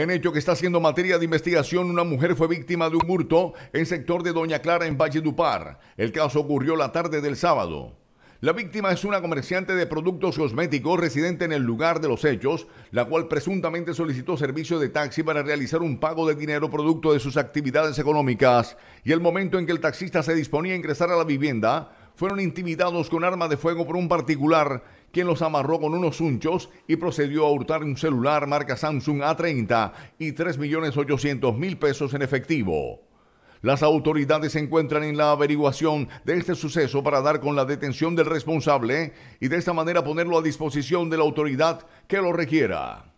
En hecho que está siendo materia de investigación, una mujer fue víctima de un hurto en sector de Doña Clara en Valledupar. El caso ocurrió la tarde del sábado. La víctima es una comerciante de productos cosméticos residente en el lugar de los hechos, la cual presuntamente solicitó servicio de taxi para realizar un pago de dinero producto de sus actividades económicas y el momento en que el taxista se disponía a ingresar a la vivienda, fueron intimidados con arma de fuego por un particular quien los amarró con unos unchos y procedió a hurtar un celular marca Samsung A30 y 3.800.000 pesos en efectivo. Las autoridades se encuentran en la averiguación de este suceso para dar con la detención del responsable y de esta manera ponerlo a disposición de la autoridad que lo requiera.